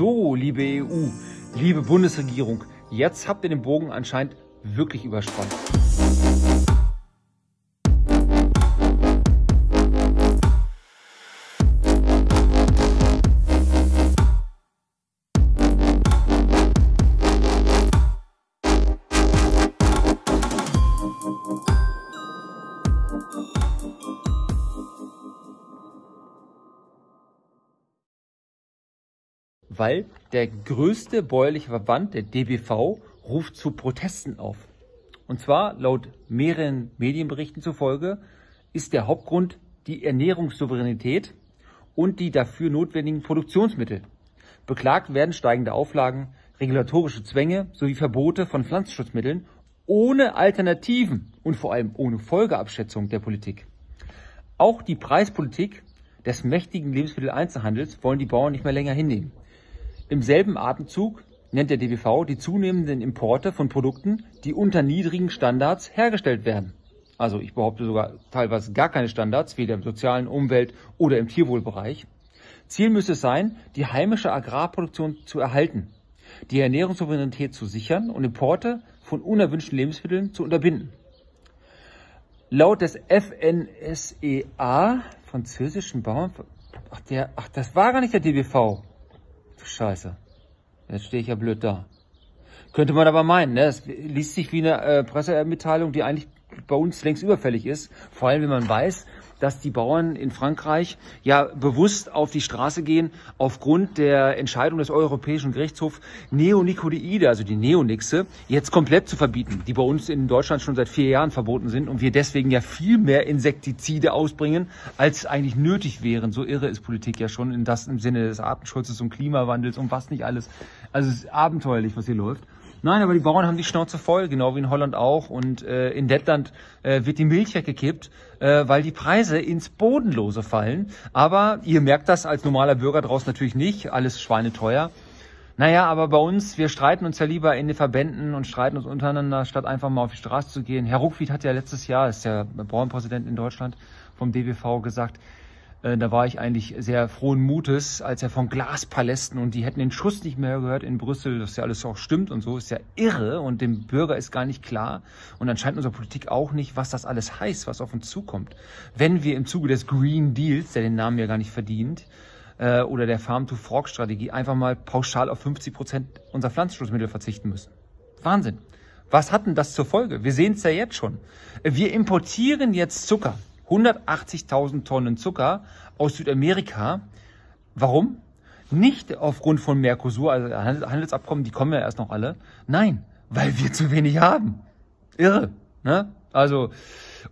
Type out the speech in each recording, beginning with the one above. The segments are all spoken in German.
So, liebe EU, liebe Bundesregierung, jetzt habt ihr den Bogen anscheinend wirklich überspannt. Weil der größte bäuerliche Verband, der DBV, ruft zu Protesten auf. Und zwar laut mehreren Medienberichten zufolge ist der Hauptgrund die Ernährungssouveränität und die dafür notwendigen Produktionsmittel. Beklagt werden steigende Auflagen, regulatorische Zwänge sowie Verbote von Pflanzenschutzmitteln ohne Alternativen und vor allem ohne Folgeabschätzung der Politik. Auch die Preispolitik des mächtigen Lebensmitteleinzelhandels wollen die Bauern nicht mehr länger hinnehmen. Im selben Atemzug nennt der DBV die zunehmenden Importe von Produkten, die unter niedrigen Standards hergestellt werden. Also ich behaupte sogar teilweise gar keine Standards, weder im sozialen, Umwelt- oder im Tierwohlbereich. Ziel müsste es sein, die heimische Agrarproduktion zu erhalten, die Ernährungssouveränität zu sichern und Importe von unerwünschten Lebensmitteln zu unterbinden. Laut des FNSEA, französischen Bauern, ach, der, ach, das war gar nicht der DBV. Scheiße. Jetzt stehe ich ja blöd da. Könnte man aber meinen, ne? Es liest sich wie eine äh, Pressemitteilung, die eigentlich bei uns längst überfällig ist. Vor allem, wenn man weiß, dass die Bauern in Frankreich ja bewusst auf die Straße gehen aufgrund der Entscheidung des Europäischen Gerichtshofs, Neonicotinoide, also die Neonixe, jetzt komplett zu verbieten, die bei uns in Deutschland schon seit vier Jahren verboten sind und wir deswegen ja viel mehr Insektizide ausbringen, als eigentlich nötig wären. So irre ist Politik ja schon in das im Sinne des Artenschutzes und Klimawandels und was nicht alles. Also es ist abenteuerlich, was hier läuft. Nein, aber die Bauern haben die Schnauze voll, genau wie in Holland auch. Und äh, in Lettland äh, wird die Milch weggekippt, äh, weil die Preise ins Bodenlose fallen. Aber ihr merkt das als normaler Bürger draußen natürlich nicht, alles schweineteuer. Naja, aber bei uns, wir streiten uns ja lieber in den Verbänden und streiten uns untereinander, statt einfach mal auf die Straße zu gehen. Herr Ruckwied hat ja letztes Jahr, ist der Bauernpräsident in Deutschland vom DBV, gesagt, da war ich eigentlich sehr frohen Mutes, als er von Glaspalästen und die hätten den Schuss nicht mehr gehört in Brüssel, dass ja alles auch stimmt und so, ist ja irre und dem Bürger ist gar nicht klar und anscheinend unsere Politik auch nicht, was das alles heißt, was auf uns zukommt. Wenn wir im Zuge des Green Deals, der den Namen ja gar nicht verdient, äh, oder der Farm-to-Fork-Strategie einfach mal pauschal auf 50 Prozent unserer Pflanzenschutzmittel verzichten müssen. Wahnsinn. Was hat denn das zur Folge? Wir sehen es ja jetzt schon. Wir importieren jetzt Zucker 180.000 Tonnen Zucker aus Südamerika. Warum? Nicht aufgrund von Mercosur, also Handelsabkommen, die kommen ja erst noch alle. Nein, weil wir zu wenig haben. Irre. Ne? Also,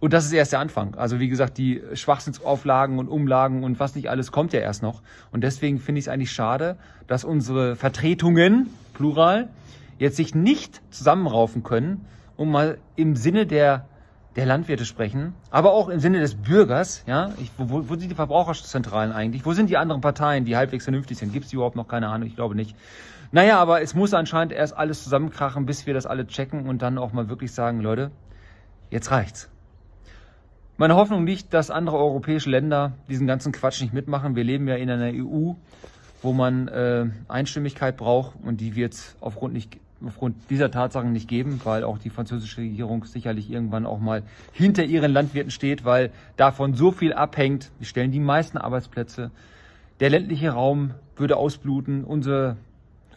und das ist erst der Anfang. Also wie gesagt, die Schwachsinnsauflagen und Umlagen und was nicht alles kommt ja erst noch. Und deswegen finde ich es eigentlich schade, dass unsere Vertretungen, plural, jetzt sich nicht zusammenraufen können, um mal im Sinne der der Landwirte sprechen, aber auch im Sinne des Bürgers. Ja, ich, wo, wo sind die Verbraucherzentralen eigentlich? Wo sind die anderen Parteien, die halbwegs vernünftig sind? Gibt es überhaupt noch? Keine Ahnung, ich glaube nicht. Naja, aber es muss anscheinend erst alles zusammenkrachen, bis wir das alle checken und dann auch mal wirklich sagen, Leute, jetzt reicht's. Meine Hoffnung liegt, dass andere europäische Länder diesen ganzen Quatsch nicht mitmachen. Wir leben ja in einer EU, wo man äh, Einstimmigkeit braucht und die wird aufgrund nicht aufgrund dieser Tatsachen nicht geben, weil auch die französische Regierung sicherlich irgendwann auch mal hinter ihren Landwirten steht, weil davon so viel abhängt. Wir stellen die meisten Arbeitsplätze. Der ländliche Raum würde ausbluten. Unsere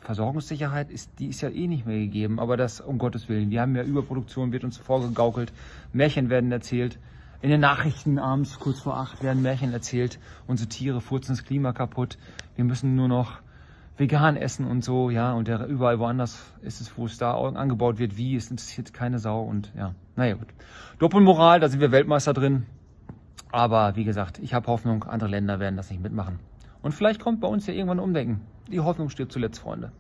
Versorgungssicherheit ist, die ist ja eh nicht mehr gegeben. Aber das um Gottes Willen. Wir haben ja Überproduktion, wird uns vorgegaukelt. Märchen werden erzählt. In den Nachrichten abends kurz vor acht werden Märchen erzählt. Unsere Tiere furzen das Klima kaputt. Wir müssen nur noch vegan essen und so, ja, und der, überall woanders ist es, wo es da angebaut wird, wie, es interessiert keine Sau und ja, naja gut. Doppelmoral, da sind wir Weltmeister drin. Aber wie gesagt, ich habe Hoffnung, andere Länder werden das nicht mitmachen. Und vielleicht kommt bei uns ja irgendwann Umdenken. Die Hoffnung stirbt zuletzt, Freunde.